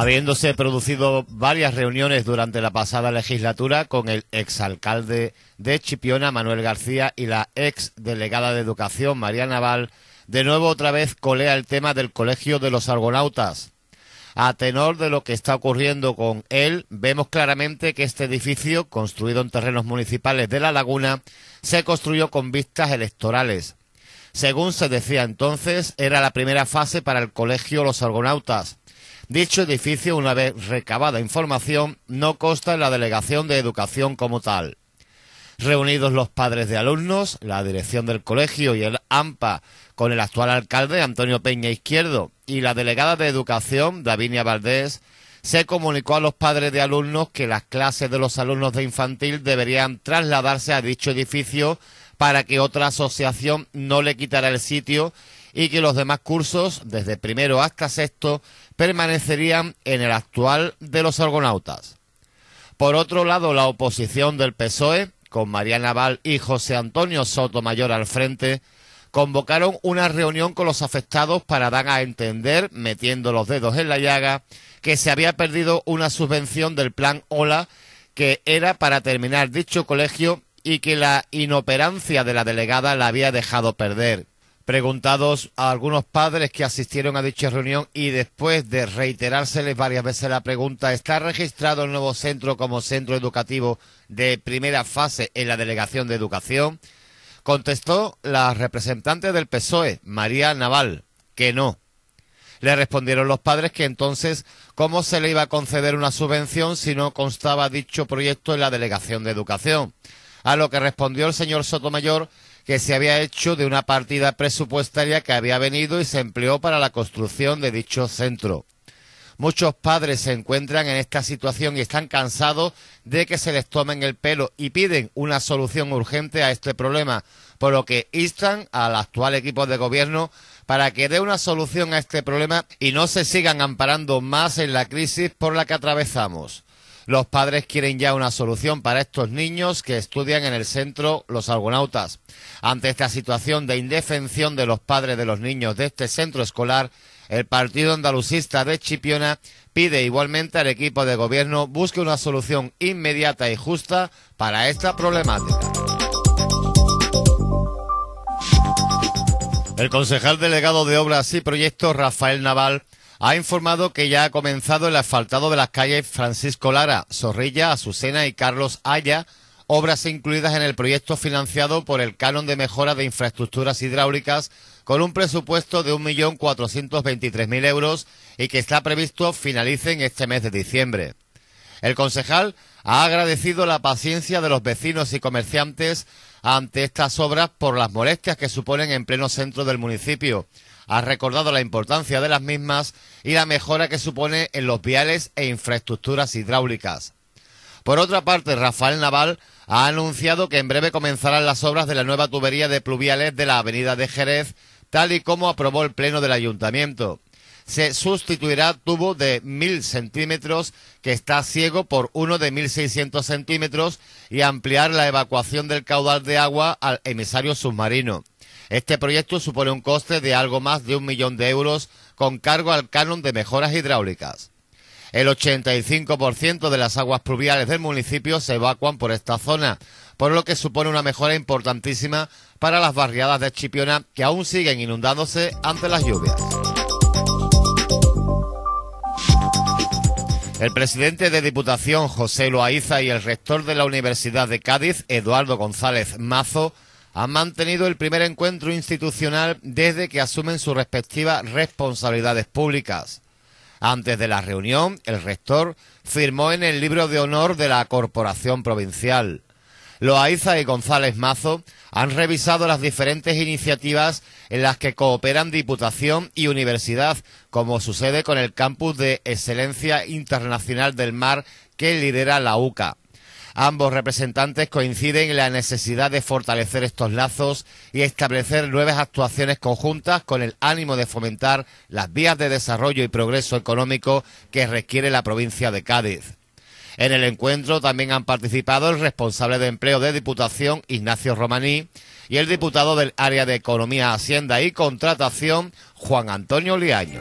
habiéndose producido varias reuniones durante la pasada legislatura con el exalcalde de Chipiona, Manuel García, y la ex delegada de Educación, María Naval, de nuevo otra vez colea el tema del Colegio de los Argonautas. A tenor de lo que está ocurriendo con él, vemos claramente que este edificio, construido en terrenos municipales de La Laguna, se construyó con vistas electorales. Según se decía entonces, era la primera fase para el Colegio Los Argonautas. Dicho edificio, una vez recabada información, no consta en la Delegación de Educación como tal. Reunidos los padres de alumnos, la dirección del colegio y el AMPA con el actual alcalde Antonio Peña Izquierdo y la delegada de Educación Davinia Valdés, se comunicó a los padres de alumnos que las clases de los alumnos de infantil deberían trasladarse a dicho edificio para que otra asociación no le quitara el sitio y que los demás cursos, desde primero hasta sexto, permanecerían en el actual de los argonautas. Por otro lado, la oposición del PSOE, con María Naval y José Antonio Sotomayor al frente, convocaron una reunión con los afectados para dar a entender, metiendo los dedos en la llaga, que se había perdido una subvención del plan OLA que era para terminar dicho colegio y que la inoperancia de la delegada la había dejado perder. Preguntados a algunos padres que asistieron a dicha reunión y después de reiterárseles varias veces la pregunta, ¿está registrado el nuevo centro como centro educativo de primera fase en la Delegación de Educación? Contestó la representante del PSOE, María Naval, que no. Le respondieron los padres que entonces, ¿cómo se le iba a conceder una subvención si no constaba dicho proyecto en la Delegación de Educación? A lo que respondió el señor Sotomayor que se había hecho de una partida presupuestaria que había venido y se empleó para la construcción de dicho centro. Muchos padres se encuentran en esta situación y están cansados de que se les tomen el pelo y piden una solución urgente a este problema, por lo que instan al actual equipo de gobierno para que dé una solución a este problema y no se sigan amparando más en la crisis por la que atravesamos. Los padres quieren ya una solución para estos niños que estudian en el centro Los Argonautas. Ante esta situación de indefensión de los padres de los niños de este centro escolar, el Partido Andalucista de Chipiona pide igualmente al equipo de gobierno busque una solución inmediata y justa para esta problemática. El concejal delegado de Obras y Proyectos, Rafael Naval, ha informado que ya ha comenzado el asfaltado de las calles Francisco Lara, Zorrilla, Azucena y Carlos Haya, obras incluidas en el proyecto financiado por el Canon de Mejora de Infraestructuras Hidráulicas con un presupuesto de 1.423.000 euros y que está previsto finalicen este mes de diciembre. El concejal ha agradecido la paciencia de los vecinos y comerciantes ante estas obras por las molestias que suponen en pleno centro del municipio ha recordado la importancia de las mismas y la mejora que supone en los viales e infraestructuras hidráulicas. Por otra parte, Rafael Naval ha anunciado que en breve comenzarán las obras de la nueva tubería de pluviales de la avenida de Jerez, tal y como aprobó el Pleno del Ayuntamiento. Se sustituirá tubo de 1.000 centímetros que está ciego por uno de 1.600 centímetros y ampliar la evacuación del caudal de agua al emisario submarino. Este proyecto supone un coste de algo más de un millón de euros con cargo al canon de mejoras hidráulicas. El 85% de las aguas pluviales del municipio se evacuan por esta zona, por lo que supone una mejora importantísima para las barriadas de Chipiona que aún siguen inundándose ante las lluvias. El presidente de Diputación, José Loaiza, y el rector de la Universidad de Cádiz, Eduardo González Mazo, han mantenido el primer encuentro institucional desde que asumen sus respectivas responsabilidades públicas. Antes de la reunión, el rector firmó en el libro de honor de la Corporación Provincial. Loaiza y González Mazo han revisado las diferentes iniciativas en las que cooperan Diputación y Universidad, como sucede con el Campus de Excelencia Internacional del Mar que lidera la UCA. Ambos representantes coinciden en la necesidad de fortalecer estos lazos y establecer nuevas actuaciones conjuntas con el ánimo de fomentar las vías de desarrollo y progreso económico que requiere la provincia de Cádiz. En el encuentro también han participado el responsable de empleo de Diputación, Ignacio Romaní, y el diputado del área de Economía, Hacienda y Contratación, Juan Antonio Liaño.